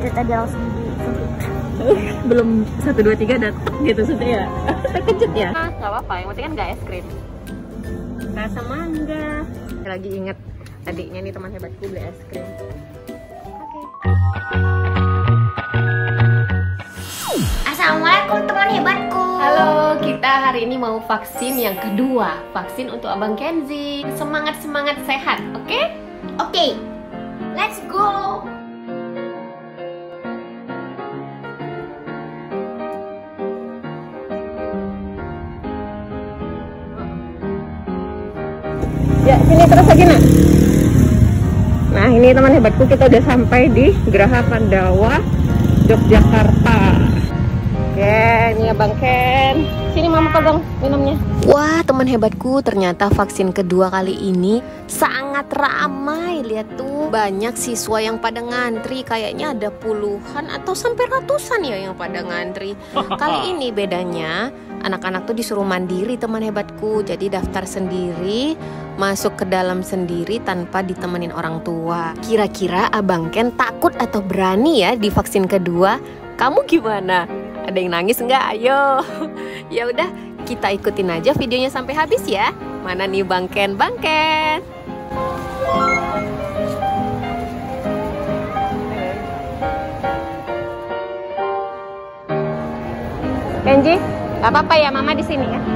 terkejut aja langsung disuntik belum satu dua tiga dan gitu sudah ya. Terkejut ya. Ah, nggak apa-apa yang penting kan nggak es krim. Rasa mangga. Lagi inget adiknya nih teman hebatku beli es krim. Assalamualaikum teman hebatku. Halo, kita hari ini mau vaksin yang kedua. Vaksin untuk Abang Kenzi. Semangat-semangat sehat, oke? Okay? Oke, okay. let's go Ya, sini terus lagi nak. Nah, ini teman hebatku kita udah sampai di Geraha Pandawa, Yogyakarta. Oke, ini ya Bang Ken. Sini mama pegang minumnya. Wah, teman hebatku, ternyata vaksin kedua kali ini sangat ramai. Lihat tuh, banyak siswa yang pada ngantri. Kayaknya ada puluhan atau sampai ratusan ya yang pada ngantri. Kali ini bedanya, anak-anak tuh disuruh mandiri teman hebatku. Jadi daftar sendiri, masuk ke dalam sendiri tanpa ditemenin orang tua. Kira-kira Abang Ken takut atau berani ya di vaksin kedua? Kamu gimana? Ada yang nangis nggak? Ayo. ya udah, kita ikutin aja videonya sampai habis ya. Mana nih Bang Ken? Bang Ken. Kenji, nggak apa-apa ya Mama di sini ya.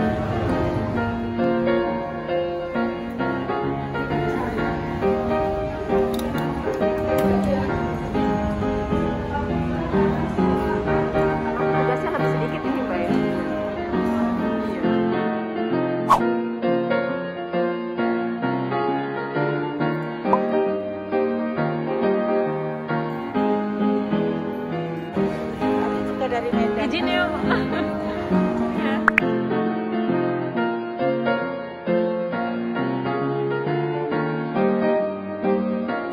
Ya. Ya.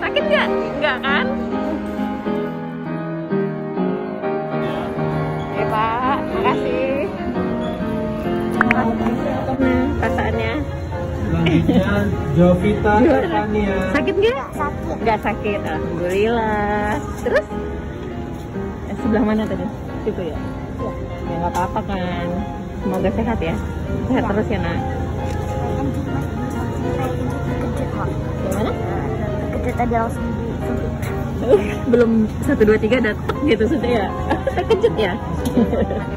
Sakit nggak? Nggak kan? Oke Pak, makasih. Nah, perasaannya Selanjutnya Jovita sakit nggak? Sakit Nggak sakit, alhamdulillah. Terus sebelah mana tadi? Situ ya? Ya nggak apa-apa kan. Semoga sehat ya. Sehat terus ya nak. Kan Gimana? Aja langsung belum satu dua tiga dan gitu sudah ya terkejut ya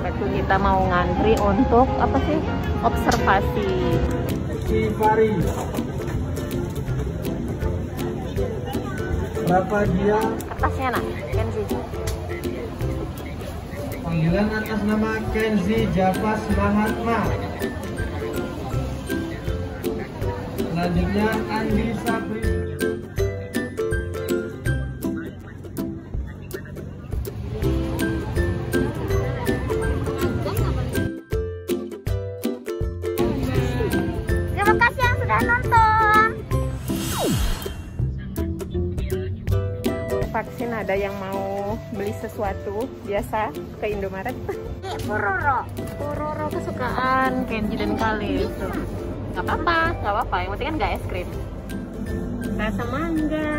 Waktu kita mau ngantri untuk apa sih observasi Sifari. Berapa dia? kertasnya nak Kenzi Panggilan atas nama Kenzi Javas Mahatma. Selanjutnya Andi Sapri. Terima kasih yang sudah nonton vaksin ada yang mau beli sesuatu biasa ke Indomaret? Pororo Pororo kesukaan Kenji dan Kali itu nggak apa-apa nggak apa-apa. Yang penting kan nggak es krim. Rasa mangga.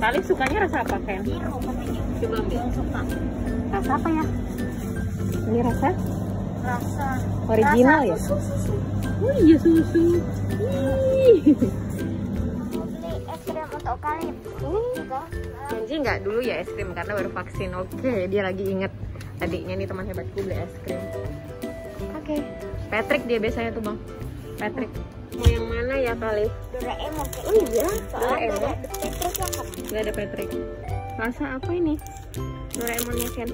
Kali sukanya rasa apa Ken? Biru Coba ambil Yang suka. Rasa apa ya? ini rasa? Rasa. Original rasa ya? susu-susu oh iya susu. Ih. Juga Kenji nggak dulu ya es krim karena baru vaksin. Oke, dia lagi inget adiknya nih teman hebatku beli es krim. Oke, Patrick dia biasanya tuh bang. Patrick. Mau yang mana ya kali? Doraemon kayak Oh iya, Doraemon. Gak ada Patrick. Rasa apa ini? Doraemonnya Ken.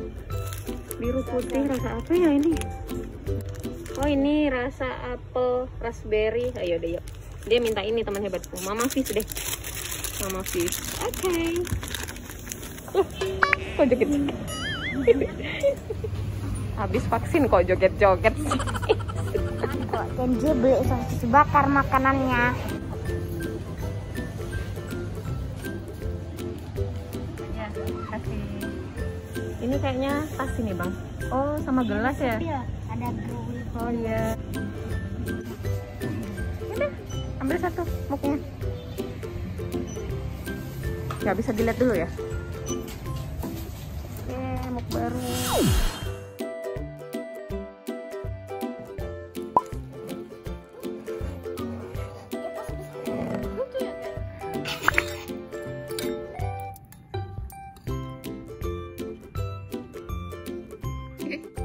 Biru putih rasa apa ya ini? Oh ini rasa apel raspberry. Ayo deh yuk. Dia minta ini teman hebatku. Mama fish deh. Mama fish. Oke. Uh, kok joget? Habis vaksin kok joget-joget sih. kok Kenji beli sosis bakar makanannya Ya, kasih. Ini kayaknya tas ini bang. Oh sama gelas ya? Iya ada brownie Oh iya. Udah, ambil satu muknya nggak bisa dilihat dulu ya oke mau baru Okay.